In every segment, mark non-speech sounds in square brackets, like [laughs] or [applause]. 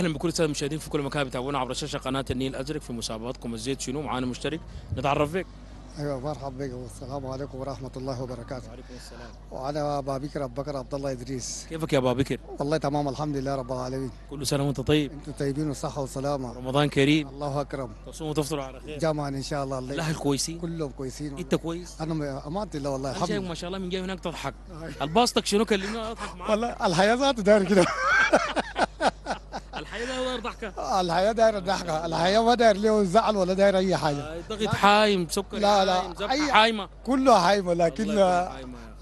أهلا بكل الساده المشاهدين في كل مكان بيتابعونا عبر شاشه قناة النيل الازرق في مسابقتكم الزيت شنو؟ معانا مشترك. نتعرف بك أيوه مرحبا بك. والسلام عليكم ورحمة الله وبركاته. وعليكم السلام. وأنا أبا بكر أبو بكر عبد الله إدريس. كيفك يا أبا بكر؟ والله تمام الحمد لله رب العالمين. كل سنة وأنت طيب. أنتم طيبين والصحه والسلامه رمضان كريم. الله أكرم. تصوموا وتفطروا على خير. جمعا إن شاء الله. الله الأهل كويسين. كلهم كويسين. إنت كويس؟ أنا امانه الله والله. الحمد لله ما شاء الله من جاي هناك تضحك. الباصتك شنو؟ كلمنا أضحك معاك. والله الحياة ذاته دايرة كده. [laughs] الحياة ضحكة؟ دايرة ضحكة الحياة ما داير له زعل ولا داير أي حاجة. آه، ضغط حايم سكر لا، لا، أي- حايمة. كلها حايمة. لكن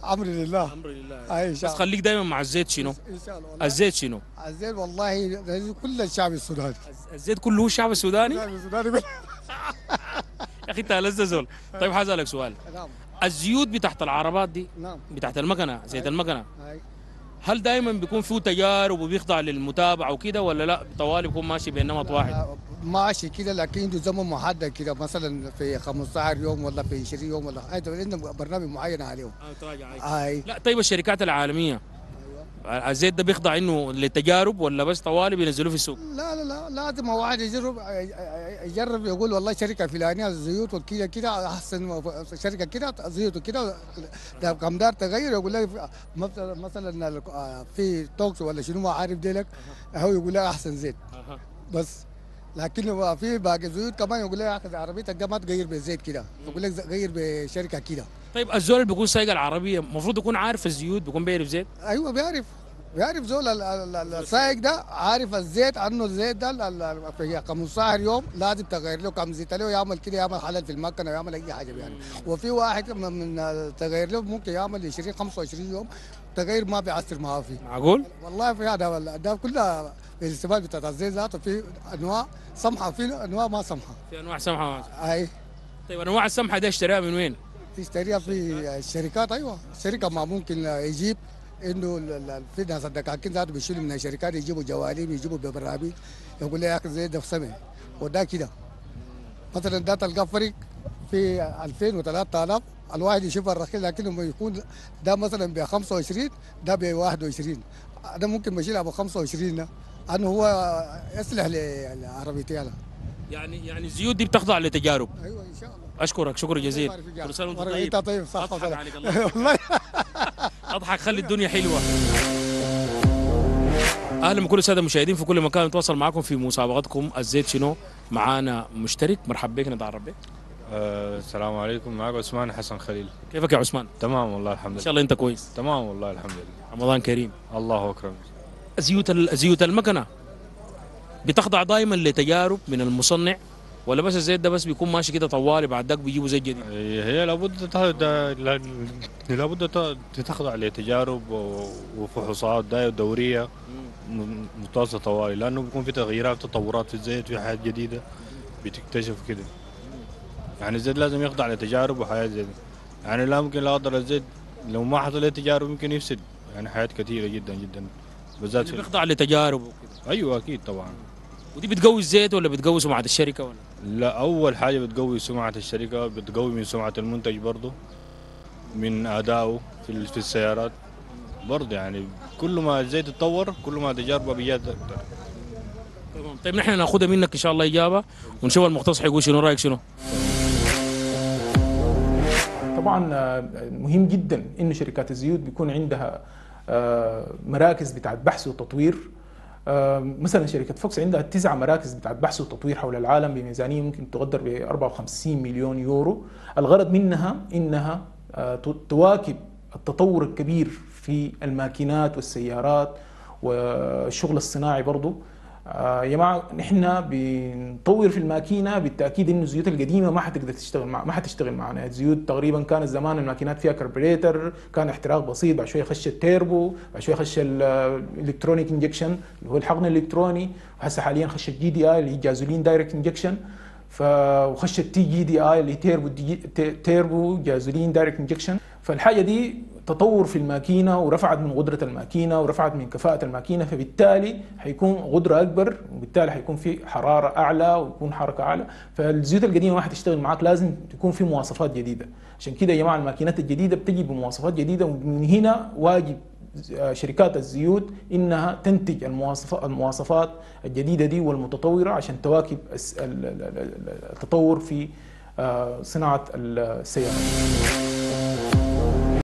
أمر لله. أمر لله. اي إن بس خليك دايما مع الزيت شنو؟ إن شاء الله. الزيت شنو؟ الزين والله كل الشعب السوداني. الزيت كله الشعب السوداني؟ الشعب السوداني كله. [laughs] يا أخي انت لسه زول. طيب حاسالك سؤال. نعم. الزيوت بتاعت العربات دي نعم. بتاعت المكنة زيت المكنة أي. هل دائما بيكون فيه تجارب وبيخضع للمتابعة وكده ولا لا؟ طوالي بيكون ماشي بنمط واحد ماشي كده لكن عنده زمن محدد كده مثلا في 15 يوم ولا في 20 يوم ولا عندنا برنامج معين عليهم. اي لا طيب الشركات العالمية الزيت ده بيخضع إنه للتجارب ولا بس طوالي بينزلوه في السوق؟ لا لا لا لازم واحد يجرب يجرب يقول والله شركة فلانية الزيوت وكده كده أحسن شركة كده زيوت كده ده كم دار تغير يقول لك مثلا مثلا في توكس ولا شنو ما عارف ديلك هو يقول لك أحسن زيت. بس. لكن هو في باقي الزيوت كمان يقول لك عربيتك ده ما تغير بزيت كده يقول لك غير بشركة كده طيب الزول اللي بيكون سايق العربية المفروض يكون عارف الزيوت بيكون بيعرف زيت؟ أيوه بيعرف. بيعرف زول ال- ال- ال- السائق ده عارف الزيت عنه الزيت ده 15 يوم لازم تغير له كم زيت له يعمل كده يعمل حلل في المكنة يعمل أي حاجة يعني. وفي واحد من تغير له ممكن يعمل 20 25 يوم تغير ما بيعثر معاه فيه. معقول؟ والله في هذا ده كلها الاستعمال بتاع الزيت ذاته في أنواع سمحة في أنواع ما سمحة. في أنواع سمحة أي. طيب أنواع السمحة دي اشتريها من وين؟ تشتريها في الشركات أيوه. الشركة ما ممكن يجيب. إنه في ناس الدكاكين ذاته بيشيلوا من الشركات يجيبوا جواليب يجيبوا ببراميل يقول لي يا أخي زي ده في سمع وده كده. مثلا ده تلقاه فريق في 2000 و 3000 الواحد يشوف الرخيص لكن لما يكون ده مثلا ب 25 ده ب 21 ده ممكن بشيلها ب 25 ده. انه هو يصلح لعربيتي أنا. يعني يعني الزيوت دي بتخضع لتجارب. أيوه إن شاء الله. أشكرك. شكرا جزيلا كل سنة وأنت طيب. طيب. صح [laughs] والله. أضحك خلي الدنيا حلوة. أهلا بكل الساده المشاهدين في كل مكان. نتواصل معكم في مسابقتكم. الزيت شنو؟ معانا مشترك. مرحبا بك نتعرف بك آه، السلام عليكم. معك عثمان حسن خليل. كيفك يا عثمان؟ تمام والله الحمد إن لله. شاء الله أنت كويس. تمام والله الحمد لله. رمضان كريم. الله أكرم. زيوت زيوت المكنة. بتخضع دائما لتجارب من المصنع. ولا بس الزيت ده بس بيكون ماشي كده طوالي بعد ذاك بيجيبوا زيت جديد؟ هي هي لابد لابد تخضع لتجارب وفحوصات داية دورية متواصله طوالي لأنه بيكون في تغييرات تطورات في الزيت في حاجات جديدة بتكتشف كده. يعني الزيت لازم يخضع لتجارب وحياه زي دي. يعني لا ممكن لا قدر الزيت لو ما حصل له تجارب ممكن يفسد. يعني حياه كثيرة جدا جدا. بالذات يعني بيخضع لتجارب وكده. أيوه أكيد طبعا. ودي بتقوي الزيت ولا بتقوي سمعة الشركة ولا؟ لا أول حاجة بتقوي سمعة الشركة بتقوي من سمعة المنتج برضه من أدائه في في السيارات. برضه يعني كل ما الزيت يتطور كل ما تجاربه بيجاد أكثر تمام. طيب نحن ناخذها منك إن شاء الله إجابة ونشوف المختص حيقول شنو رأيك شنو؟ طبعا آه، مهم جدا انه شركات الزيوت بيكون عندها آه، مراكز بتاعت بحث وتطوير. مثلا شركة فوكس عندها تسع مراكز بتاعت بحث وتطوير حول العالم بميزانية ممكن تقدر ب 54 مليون يورو. الغرض منها إنها آه، تواكب التطور الكبير في الماكينات والسيارات والشغل الصناعي برضو. آه، يا جماعة نحن بنطور في الماكينة بالتأكيد إنه الزيوت القديمة ما حتقدر تشتغل مع ما حتشتغل معنا. الزيوت تقريبا كانت زمان الماكينات فيها كربريتر كان احتراق بسيط بعد شوية خش التيربو بعد شوية خش ال electronic injection اللي هو الحقن الإلكتروني وهسه حاليا خش ال GDI اللي هي gasoline direct injection. وخش ال TGDI اللي turbo turbo gasoline direct injection. فالحاجة دي تطور في الماكينة ورفعت من قدرة الماكينة ورفعت من كفاءة الماكينة فبالتالي حيكون قدرة أكبر وبالتالي حيكون في حرارة أعلى ويكون حركة أعلى. فالزيوت القديمة ما حتشتغل معاك لازم تكون في مواصفات جديدة. عشان كده يا جماعة الماكينات الجديدة بتجي بمواصفات جديدة ومن هنا واجب آه، شركات الزيوت إنها تنتج المواصفات الجديدة دي والمتطورة عشان تواكب التطور في آه، صناعة السيارات.